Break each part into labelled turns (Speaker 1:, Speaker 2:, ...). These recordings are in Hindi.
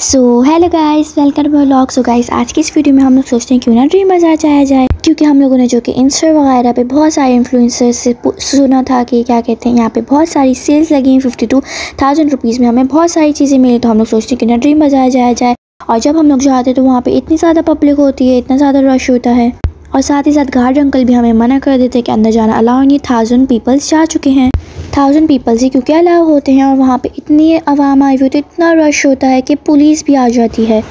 Speaker 1: So hello guys welcome to vlog so guys आज की इस वीडियो में हम लोग सोचते हैं क्यों ना ड्रीम बाज़ार जाया जाए? क्योंकि हम लोगों ने जो कि इंस्टा वगैरह पे बहुत सारे इन्फ्लुएंसर्स से सुना था कि क्या कहते हैं, यहाँ पे बहुत सारी सेल्स लगी हैं फिफ्टी टू थाउज़ेंड रुपीज़ में। हमें बहुत सारी चीज़ें मिली तो हम लोग सोचते हैं क्यों ना ड्रीम बाज़ार जाया जाए। और जब हम लोग जाते हैं तो वहाँ पर इतनी ज़्यादा पब्लिक होती है, इतना ज़्यादा रश होता है। और साथ ही साथ गार्ड अंकल भी हमें मना कर देते हैं कि अंदर जाना अलाउ नहीं थाउज़ेंड पीपल्स जा चुके हैं। थाउज़ेंड पीपल्स ही क्योंकि अलाव होते हैं और वहाँ पे इतनी आवाम आई हुई तो इतना रश होता है कि पुलिस भी आ जाती है।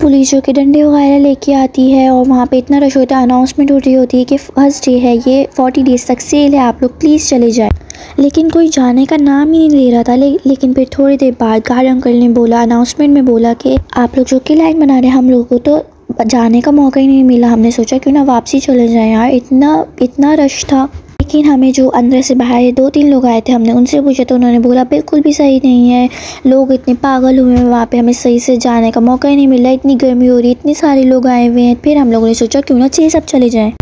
Speaker 1: पुलिस जो कि डंडे वगैरह लेके आती है और वहाँ पे इतना रश होता है अनाउंसमेंट हो रही होती है कि फ़र्स्ट डे है ये फोर्टी डेज़ तक सेल है आप लोग प्लीज़ चले जाए। लेकिन कोई जाने का नाम ही नहीं ले रहा था ले, लेकिन फिर थोड़ी देर बाद गार्ड अंकल ने बोला अनाउंसमेंट में बोला कि आप लोग जो कि लाइन बना रहे हैं हम लोगों को तो जाने का मौका ही नहीं मिला। हमने सोचा क्यों ना वापसी चले जाएँ यार इतना इतना रश था। लेकिन हमें जो अंदर से बाहर दो तीन लोग आए थे, हमने उनसे पूछा तो उन्होंने बोला, बिल्कुल भी सही नहीं है। लोग इतने पागल हुए हैं, वहाँ पे हमें सही से जाने का मौका ही नहीं मिला। इतनी गर्मी हो रही, इतने सारे लोग आए हुए हैं। फिर हम लोगों ने सोचा, क्यों ना चेज अब चले जाएँ?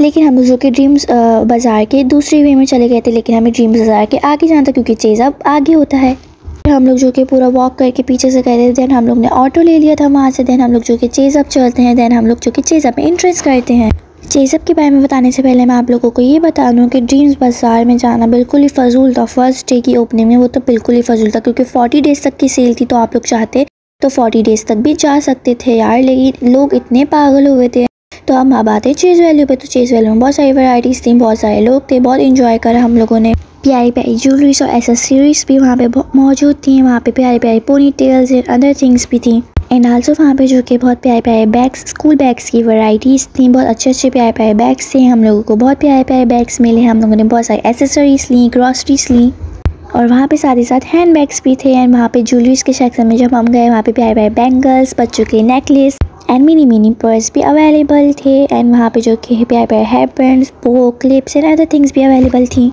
Speaker 1: लेकिन हम लोग जो कि ड्रीम्स बाज़ार के दूसरे वे में चले गए थे, लेकिन हमें ड्रीम्स बाज़ार के आगे जाना था, क्योंकि चेज़ अब आगे होता है। फिर हम लोग जो कि पूरा वॉक करके पीछे से गए थे देन हम लोग ने ऑटो ले लिया था वहाँ से देन हम लोग जो कि चेज़ अप चलते हैं देन हम लोग जो कि चेज़ अप में इंटरेस्ट करते हैं। चेज़अप के बारे में बताने से पहले मैं आप लोगों को ये बता दूँ कि ड्रीम्स बाज़ार में जाना बिल्कुल ही फजूल था। फ़र्स्ट डे की ओपनिंग में वो तो बिल्कुल ही फजूल था, क्योंकि फोर्टी डेज़ तक की सेल थी तो आप लोग चाहते तो फोर्टी डेज़ तक भी जा सकते थे यार, लेकिन लोग इतने पागल हुए थे। तो हम अब आते चेज़ वैल्यू पे तो चेज़ वैल्यू में बहुत सारी वैरायटीज़ थी, बहुत सारे लोग थे, बहुत इंजॉय करा हम लोगों ने। प्यारी प्यारी ज्वेलरीज और एसेसरीज भी वहाँ पे मौजूद थी, वहाँ पे प्यारी प्यारी pony tails and other things भी थी। एंड आल्सो वहाँ पे जो कि बहुत प्यारे प्यारे बैग्स स्कूल बैग्स की वैरायटीज़ थी, बहुत अच्छे अच्छे प्यारे प्यारे बैग्स थे। हम लोगों को बहुत प्यारे प्यारे बैग्स मिले। हम लोगों ने बहुत सारी एसेसरीज ली ग्रॉसरीज ली। और वहाँ पे साथ ही साथ हैंड बैग्स भी थे। एंड वहाँ पे ज्वेलरीज के सेक्शन में जब हम गए, वहाँ पे प्यारे प्यारे बैंगल्स बच्चों के necklace and mini mini purse भी अवेलेबल थे। एंड वहाँ पे जो कि प्यारे प्यारे hair band bow clips and other things भी अवेलेबल थी।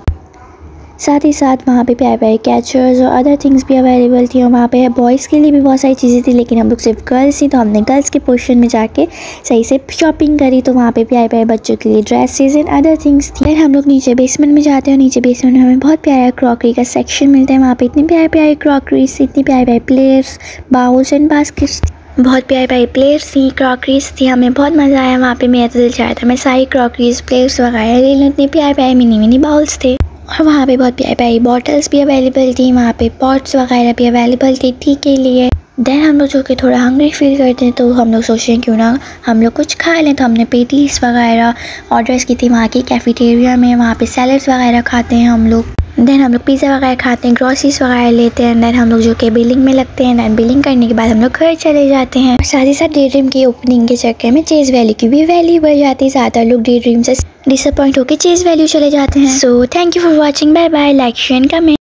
Speaker 1: साथ ही साथ वहाँ पे प्यारे प्यारे कैचर्स और अदर थिंग्स भी अवेलेबल थी और वहाँ पे बॉयज़ के लिए भी बहुत सारी चीज़ें थी, लेकिन हम लोग सिर्फ़ गर्ल्स थी तो हमने गर्ल्स के पोर्शन में जाके सही से शॉपिंग करी तो वहाँ पे प्यारे प्यारे बच्चों के लिए ड्रेसेस एंड अदर थिंग्स थी। फिर हम लोग नीचे बेसमेंट में जाते हैं नीचे बेसमेंट में हमें बहुत प्यारा क्रॉकरी का सेक्शन मिलता है। वहाँ पर इतनी प्यारे प्यारे क्रॉकरीज इतनी प्यारे प्यारे प्लेयर्स बाउल्स एंड बास्केट्स बहुत प्यारे प्यारे प्लेयर्स थी क्रॉकरीज थी, हमें बहुत मज़ा आया। वहाँ पे मेरा तो दिल चाहा था, मैं सारी क्रॉकरीज प्लेयर्स वगैरह ले लूँ, इतने प्यारे प्यारे मिनी मिनी बाउल्स थे। और वहाँ पे बहुत प्यारी प्यारी बॉटल्स भी अवेलेबल थी, वहाँ पे पॉट्स वगैरह भी अवेलेबल थे टी के लिए। देन हम लोग जो कि थोड़ा हंग्री फील करते हैं तो हम लोग सोचते हैं क्यों ना हम लोग कुछ खा लें। तो हमने पेटीज वगैरह ऑर्डर्स की थी, वहाँ की कैफेटेरिया में, वहाँ पे सैलड्स वगैरह खाते हैं हम लोग। देन हम लोग पिज़्ज़ा वगैरह खाते हैं ग्रॉसरीज वगैरह लेते हैं देन हम लोग जो कि बिलिंग में लगते हैं देन बिलिंग करने के बाद हम लोग घर चले जाते हैं। साथ ही साथ डे ड्रीम की ओपनिंग के चक्कर में चेज वैली की भी वैल्यू बढ़ जाती है ज़्यादा लोग डे ड्रीम से डिसअपॉइंट होकर चेज वैल्यू चले जाते हैं। So thank you for watching bye bye like share comment